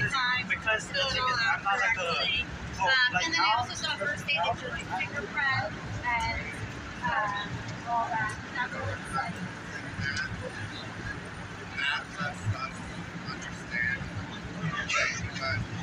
my time. Because the tickets are not like a. So, um, like and then now, I also saw first day that you like fingerprint and um, all that. That's what it's like. Understand because